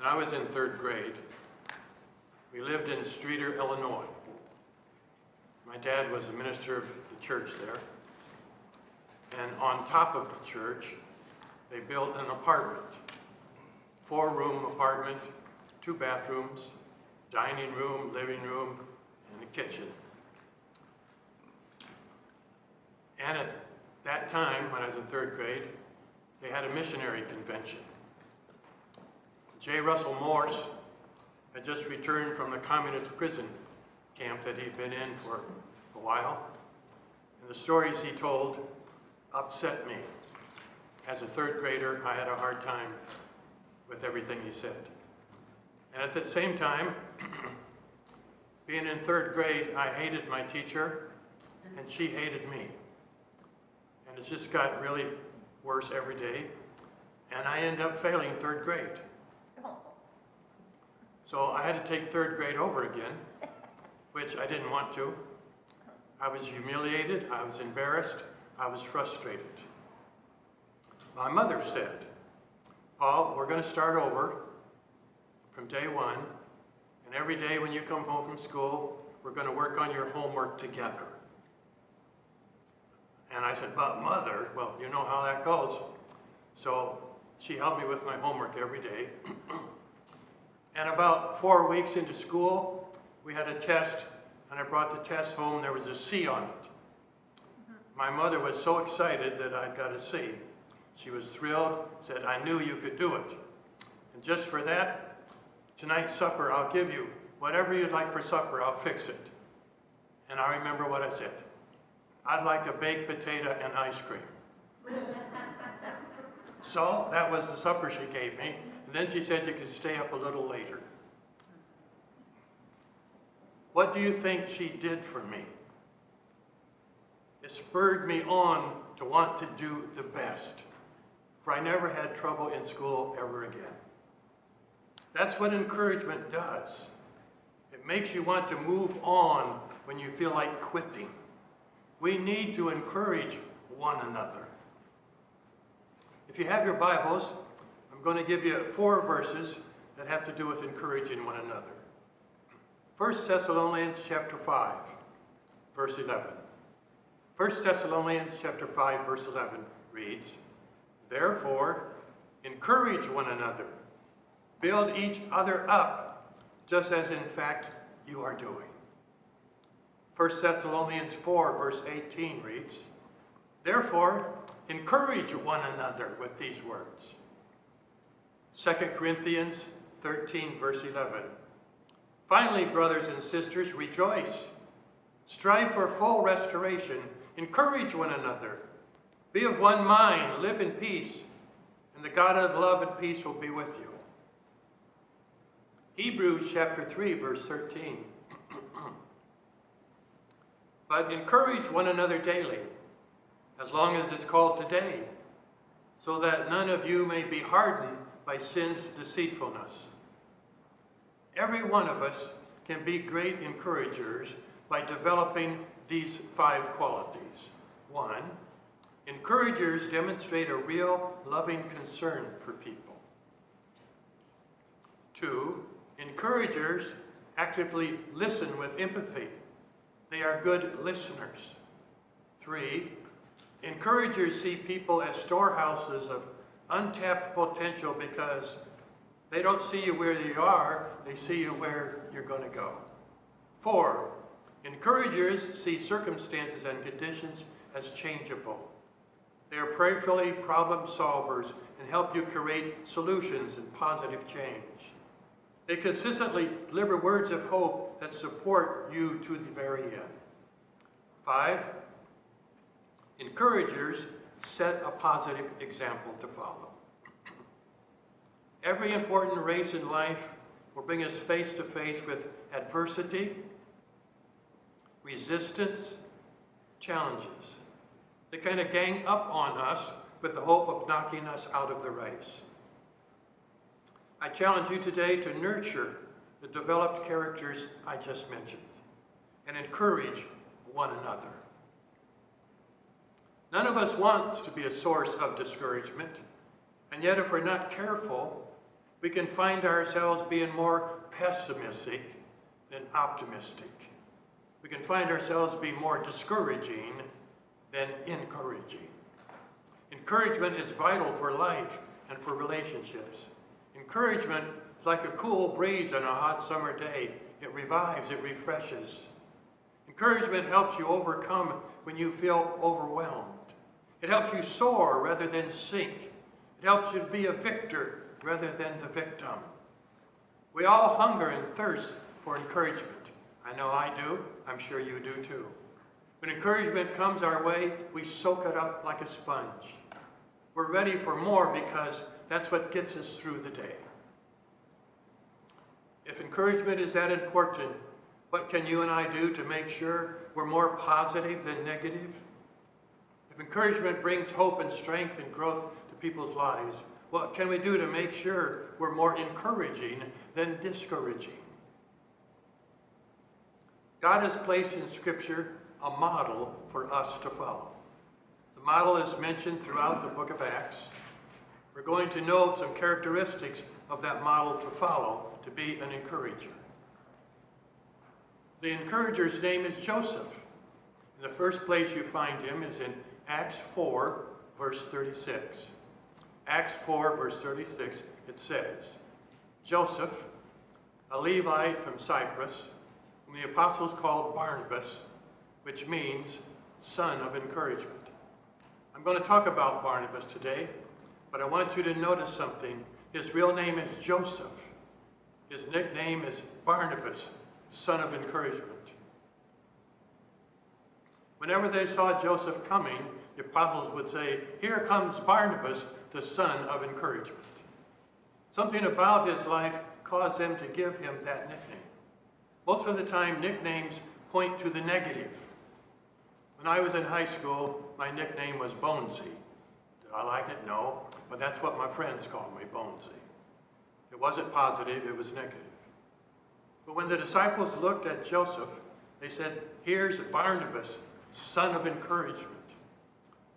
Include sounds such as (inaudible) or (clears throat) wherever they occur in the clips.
When I was in third grade, we lived in Streator, Illinois. My dad was a minister of the church there. And on top of the church, they built an apartment. Four-room apartment, two bathrooms, dining room, living room, and a kitchen. And at that time, when I was in third grade, they had a missionary convention. J. Russell Morse had just returned from the communist prison camp that he'd been in for a while. And the stories he told upset me. As a third grader, I had a hard time with everything he said. And at the same time, (clears throat) being in third grade, I hated my teacher, and she hated me. And it just got really worse every day. And I ended up failing third grade. So I had to take third grade over again, which I didn't want to. I was humiliated, I was embarrassed, I was frustrated. My mother said, Paul, we're going to start over from day one, and every day when you come home from school, we're going to work on your homework together. And I said, but mother, well, you know how that goes. So she helped me with my homework every day. (clears throat) and about four weeks into school, we had a test, and I brought the test home, there was a C on it. My mother was so excited that I got a C. She was thrilled, said, I knew you could do it. And just for that, tonight's supper, I'll give you whatever you'd like for supper, I'll fix it. And I remember what I said. I'd like a baked potato and ice cream. (laughs) so that was the supper she gave me. And then she said you could stay up a little later. What do you think she did for me? It spurred me on to want to do the best, for I never had trouble in school ever again. That's what encouragement does. It makes you want to move on when you feel like quitting. We need to encourage one another. If you have your Bibles, I'm going to give you four verses that have to do with encouraging one another. 1 Thessalonians chapter 5, verse 11. 1 Thessalonians chapter 5, verse 11 reads, Therefore, encourage one another, build each other up, just as in fact you are doing. 1 Thessalonians 4, verse 18 reads, Therefore, encourage one another with these words. 2 Corinthians 13, verse 11. Finally, brothers and sisters, rejoice. Strive for full restoration. Encourage one another. Be of one mind. Live in peace. And the God of love and peace will be with you. Hebrews chapter 3, verse 13. (clears throat) But encourage one another daily, as long as it's called today, so that none of you may be hardened by sin's deceitfulness. Every one of us can be great encouragers by developing these five qualities. One, encouragers demonstrate a real loving concern for people. Two, encouragers actively listen with empathy they are good listeners. Three, encouragers see people as storehouses of untapped potential because they don't see you where you are, they see you where you're going to go. Four, encouragers see circumstances and conditions as changeable. They are prayerfully problem solvers and help you create solutions and positive change. They consistently deliver words of hope that support you to the very end. Five, encouragers set a positive example to follow. Every important race in life will bring us face to face with adversity, resistance, challenges. They kind of gang up on us with the hope of knocking us out of the race. I challenge you today to nurture the developed characters I just mentioned and encourage one another. None of us wants to be a source of discouragement, and yet if we're not careful, we can find ourselves being more pessimistic than optimistic. We can find ourselves being more discouraging than encouraging. Encouragement is vital for life and for relationships. Encouragement is like a cool breeze on a hot summer day. It revives, it refreshes. Encouragement helps you overcome when you feel overwhelmed. It helps you soar rather than sink. It helps you be a victor rather than the victim. We all hunger and thirst for encouragement. I know I do. I'm sure you do too. When encouragement comes our way, we soak it up like a sponge. We're ready for more because that's what gets us through the day. If encouragement is that important, what can you and I do to make sure we're more positive than negative? If encouragement brings hope and strength and growth to people's lives, what can we do to make sure we're more encouraging than discouraging? God has placed in Scripture a model for us to follow. The model is mentioned throughout the book of Acts. We're going to note some characteristics of that model to follow to be an encourager. The encourager's name is Joseph. And the first place you find him is in Acts 4, verse 36. Acts 4, verse 36, it says, Joseph, a Levite from Cyprus, whom the apostles called Barnabas, which means son of encouragement. I'm going to talk about Barnabas today, but I want you to notice something. His real name is Joseph. His nickname is Barnabas, son of encouragement. Whenever they saw Joseph coming, the apostles would say, Here comes Barnabas, the son of encouragement. Something about his life caused them to give him that nickname. Most of the time, nicknames point to the negative. When I was in high school, my nickname was Bonesy. Did I like it? No. But that's what my friends called me, Bonesy. It wasn't positive, it was negative. But when the disciples looked at Joseph, they said, Here's Barnabas, son of encouragement.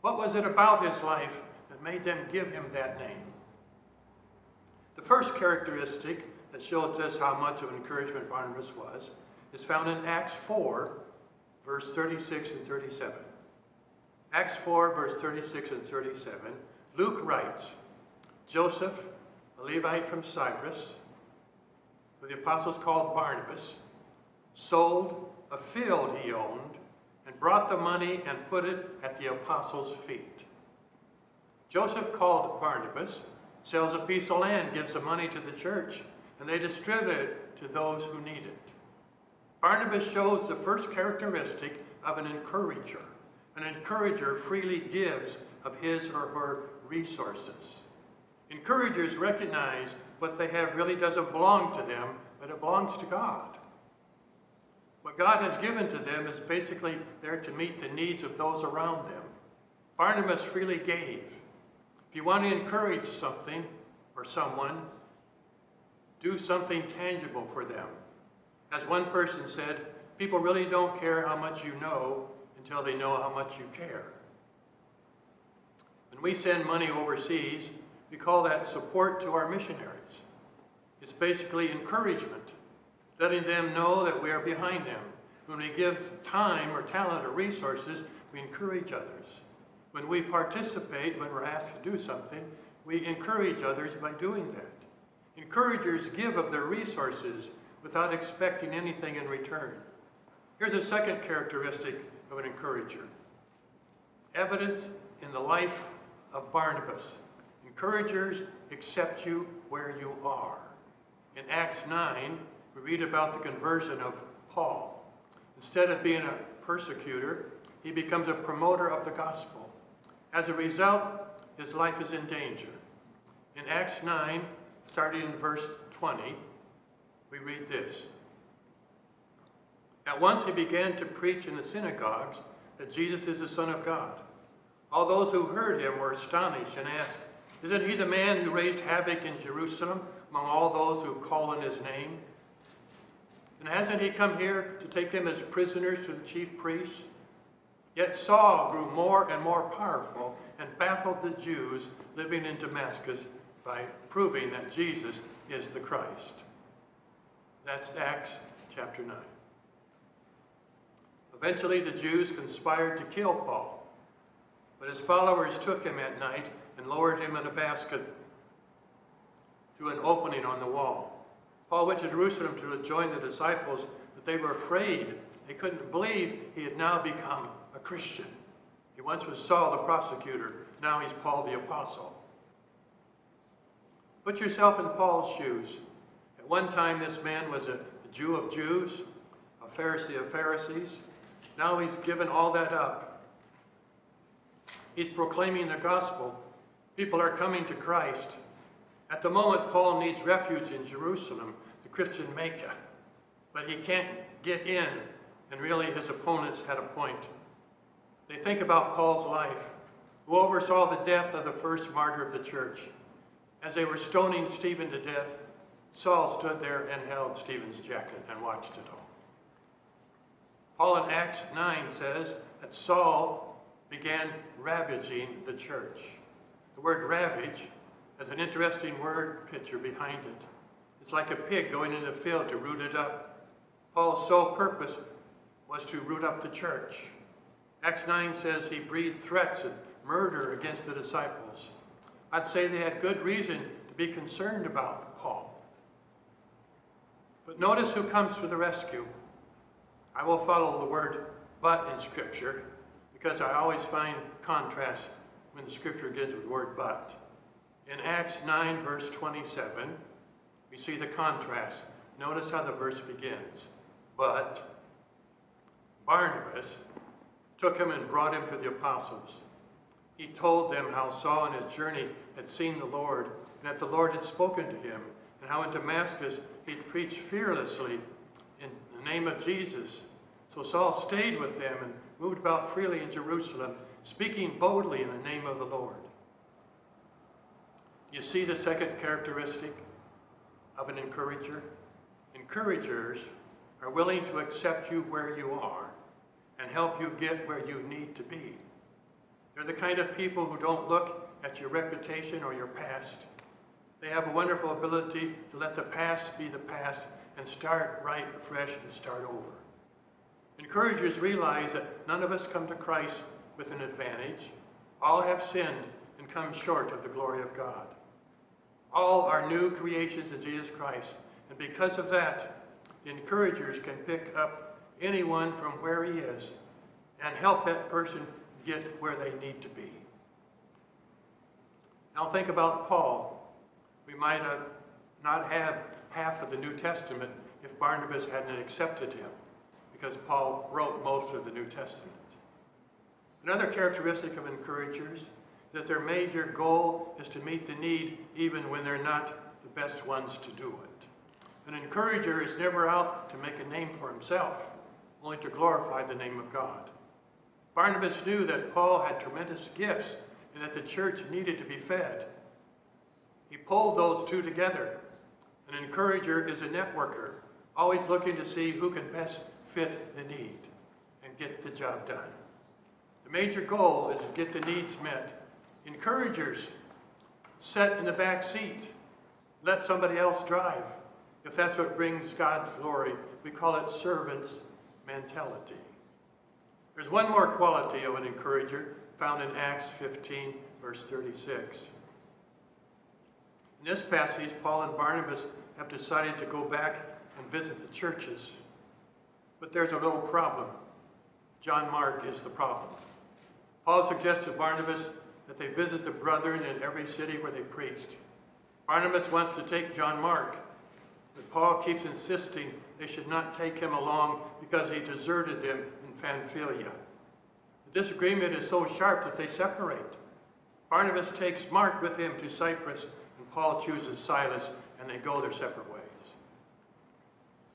What was it about his life that made them give him that name? The first characteristic that shows us how much of encouragement Barnabas was is found in Acts 4, verse 36 and 37. Acts 4, verse 36 and 37, Luke writes, Joseph, a Levite from Cyprus, who the apostles called Barnabas, sold a field he owned and brought the money and put it at the apostles' feet. Joseph called Barnabas, sells a piece of land, gives the money to the church, and they distribute it to those who need it. Barnabas shows the first characteristic of an encourager. An encourager freely gives of his or her resources. Encouragers recognize what they have really doesn't belong to them, but it belongs to God. What God has given to them is basically there to meet the needs of those around them. Barnabas freely gave. If you want to encourage something or someone, do something tangible for them. As one person said, people really don't care how much you know until they know how much you care. When we send money overseas, we call that support to our missionaries. It's basically encouragement letting them know that we are behind them. When we give time or talent or resources, we encourage others. When we participate, when we're asked to do something, we encourage others by doing that. Encouragers give of their resources without expecting anything in return. Here's a second characteristic of an encourager. Evidence in the life of Barnabas. Encouragers accept you where you are. In Acts 9, we read about the conversion of Paul. Instead of being a persecutor, he becomes a promoter of the gospel. As a result, his life is in danger. In Acts 9, starting in verse 20, we read this. At once he began to preach in the synagogues that Jesus is the Son of God. All those who heard him were astonished and asked, Isn't he the man who raised havoc in Jerusalem among all those who call on his name? And hasn't he come here to take them as prisoners to the chief priests? Yet Saul grew more and more powerful and baffled the Jews living in Damascus by proving that Jesus is the Christ. That's Acts chapter 9. Eventually, the Jews conspired to kill Paul, but his followers took him at night and lowered him in a basket through an opening on the wall. Paul went to Jerusalem to join the disciples, but they were afraid. They couldn't believe he had now become a Christian. He once was Saul the prosecutor, now he's Paul the apostle. Put yourself in Paul's shoes. At one time, this man was a Jew of Jews, a Pharisee of Pharisees. Now he's given all that up. He's proclaiming the gospel. People are coming to Christ. At the moment, Paul needs refuge in Jerusalem, Christian Mecca. But he can't get in, and really his opponents had a point. They think about Paul's life, who oversaw the death of the first martyr of the church. As they were stoning Stephen to death, Saul stood there and held Stephen's jacket and watched it all. Paul in Acts 9 says that Saul began ravaging the church. The word ravage has an interesting word picture behind it. It's like a pig going in the field to root it up. Paul's sole purpose was to root up the church. Acts 9 says he breathed threats and murder against the disciples. I'd say they had good reason to be concerned about Paul. But notice who comes to the rescue. I will follow the word but in Scripture because I always find contrast when the Scripture with the word but. In Acts 9, verse 27, we see the contrast. Notice how the verse begins. But Barnabas took him and brought him to the apostles. He told them how Saul in his journey had seen the Lord, and that the Lord had spoken to him, and how in Damascus he preached fearlessly in the name of Jesus. So Saul stayed with them and moved about freely in Jerusalem, speaking boldly in the name of the Lord. You see the second characteristic of an encourager? Encouragers are willing to accept you where you are and help you get where you need to be. They're the kind of people who don't look at your reputation or your past. They have a wonderful ability to let the past be the past and start right fresh and start over. Encouragers realize that none of us come to Christ with an advantage. All have sinned and come short of the glory of God. All are new creations in Jesus Christ, and because of that, the encouragers can pick up anyone from where he is and help that person get where they need to be. Now think about Paul. We might have not have half of the New Testament if Barnabas hadn't accepted him, because Paul wrote most of the New Testament. Another characteristic of encouragers that their major goal is to meet the need even when they're not the best ones to do it. An encourager is never out to make a name for himself, only to glorify the name of God. Barnabas knew that Paul had tremendous gifts and that the church needed to be fed. He pulled those two together. An encourager is a networker, always looking to see who can best fit the need and get the job done. The major goal is to get the needs met. Encouragers sit in the back seat, let somebody else drive. If that's what brings God's glory, we call it servant's mentality. There's one more quality of an encourager found in Acts 15, verse 36. In this passage, Paul and Barnabas have decided to go back and visit the churches. But there's a little problem. John Mark is the problem. Paul suggested to Barnabas that they visit the brethren in every city where they preached. Barnabas wants to take John Mark, but Paul keeps insisting they should not take him along because he deserted them in Pamphylia. The disagreement is so sharp that they separate. Barnabas takes Mark with him to Cyprus, and Paul chooses Silas, and they go their separate ways.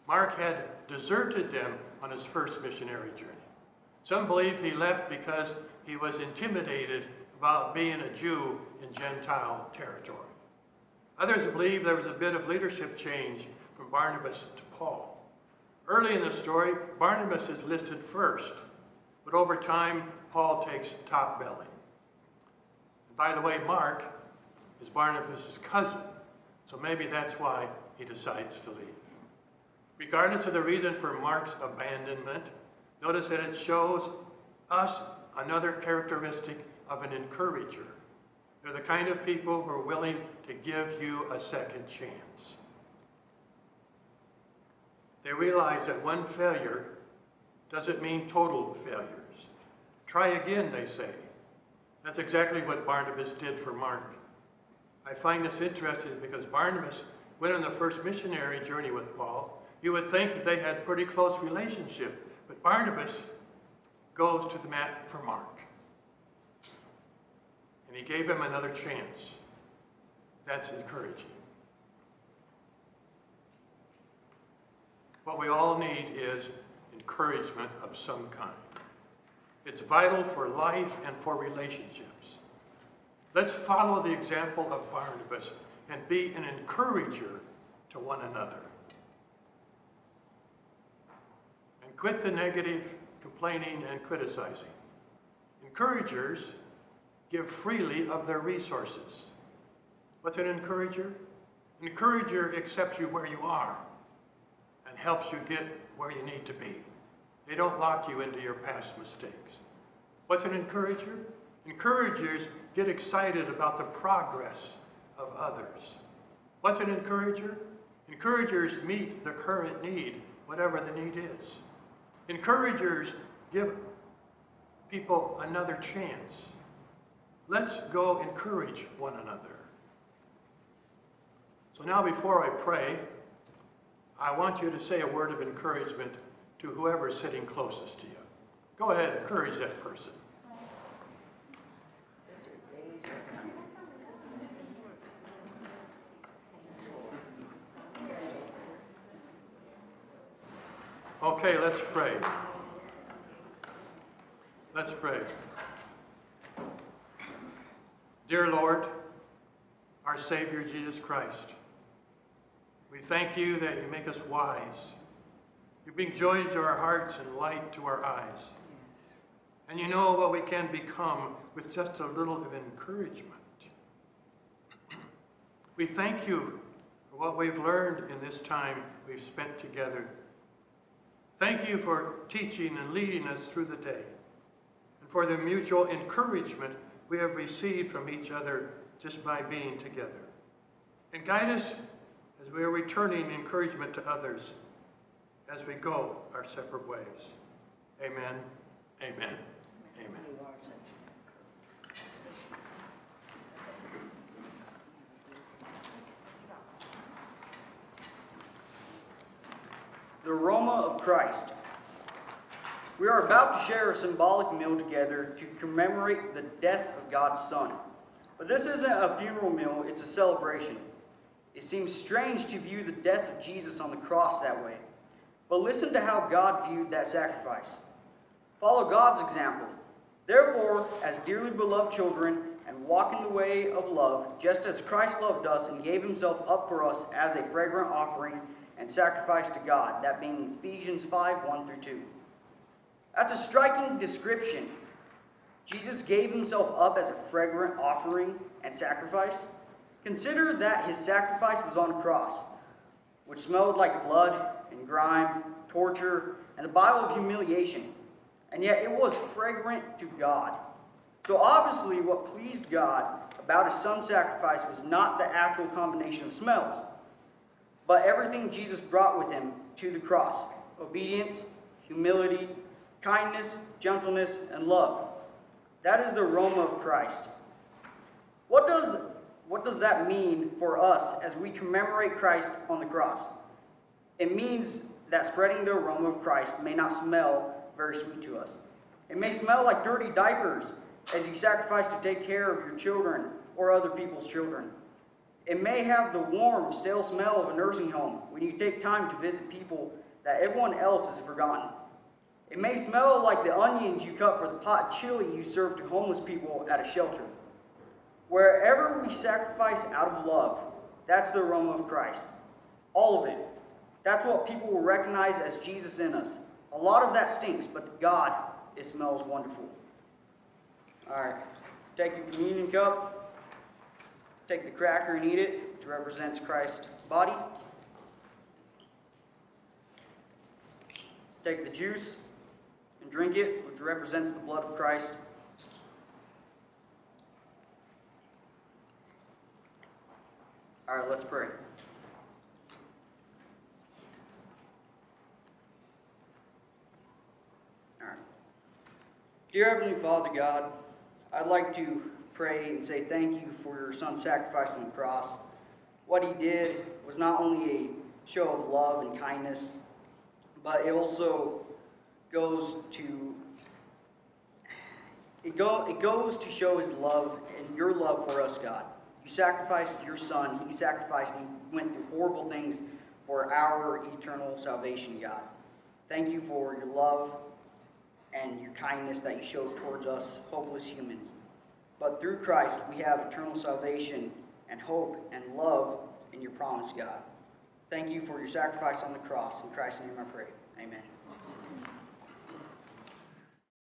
Mark had deserted them on his first missionary journey. Some believe he left because he was intimidated about being a Jew in Gentile territory. Others believe there was a bit of leadership change from Barnabas to Paul. Early in the story, Barnabas is listed first, but over time, Paul takes top billing. And by the way, Mark is Barnabas' cousin, So maybe that's why he decides to leave. Regardless of the reason for Mark's abandonment, notice that it shows us another characteristic of an encourager. They're the kind of people who are willing to give you a second chance. They realize that one failure doesn't mean total failures. Try again, they say. That's exactly what Barnabas did for Mark. I find this interesting because Barnabas went on the first missionary journey with Paul. You would think that they had a pretty close relationship, but Barnabas goes to the mat for Mark. And he gave him another chance. That's encouraging. What we all need is encouragement of some kind. It's vital for life and for relationships. Let's follow the example of Barnabas and be an encourager to one another. And quit the negative complaining and criticizing. Encouragers give freely of their resources. What's an encourager? An encourager accepts you where you are and helps you get where you need to be. They don't lock you into your past mistakes. What's an encourager? Encouragers get excited about the progress of others. What's an encourager? Encouragers meet the current need, whatever the need is. Encouragers give people another chance. Let's go encourage one another. So now, before I pray, I want you to say a word of encouragement to whoever's sitting closest to you. Go ahead, encourage that person. Okay, let's pray. Let's pray. Dear Lord, our Savior Jesus Christ, we thank you that you make us wise. You bring joy to our hearts and light to our eyes. And you know what we can become with just a little of encouragement. We thank you for what we've learned in this time we've spent together Thank you for teaching and leading us through the day, and for the mutual encouragement we have received from each other just by being together. And guide us as we are returning encouragement to others as we go our separate ways. Amen. Amen. Amen. the aroma of Christ. We are about to share a symbolic meal together to commemorate the death of God's Son. But this isn't a funeral meal, it's a celebration. It seems strange to view the death of Jesus on the cross that way. But listen to how God viewed that sacrifice. Follow God's example. Therefore, as dearly beloved children, and walk in the way of love, just as Christ loved us and gave himself up for us as a fragrant offering and sacrifice to God, that being Ephesians 5 1 through 2. That's a striking description. Jesus gave himself up as a fragrant offering and sacrifice. Consider that his sacrifice was on a cross, which smelled like blood and grime, torture, and the bile of humiliation, and yet it was fragrant to God. So obviously, what pleased God about his son's sacrifice was not the actual combination of smells but everything Jesus brought with him to the cross obedience, humility, kindness, gentleness, and love. That is the aroma of Christ. What does, what does that mean for us as we commemorate Christ on the cross? It means that spreading the aroma of Christ may not smell very sweet to us. It may smell like dirty diapers as you sacrifice to take care of your children or other people's children. It may have the warm, stale smell of a nursing home when you take time to visit people that everyone else has forgotten. It may smell like the onions you cut for the pot chili you serve to homeless people at a shelter. Wherever we sacrifice out of love, that's the aroma of Christ. All of it. That's what people will recognize as Jesus in us. A lot of that stinks, but God, it smells wonderful. All right, take your communion cup. Take the cracker and eat it, which represents Christ's body. Take the juice and drink it, which represents the blood of Christ. All right, let's pray. All right. Dear Heavenly Father God, I'd like to pray and say thank you for your son's sacrifice on the cross. What he did was not only a show of love and kindness, but it also goes to it, go, it goes to show his love and your love for us, God. You sacrificed your son. He sacrificed and he went through horrible things for our eternal salvation, God. Thank you for your love and your kindness that you showed towards us, hopeless humans. But through Christ, we have eternal salvation and hope and love in your promise, God. Thank you for your sacrifice on the cross. In Christ's name I pray. Amen.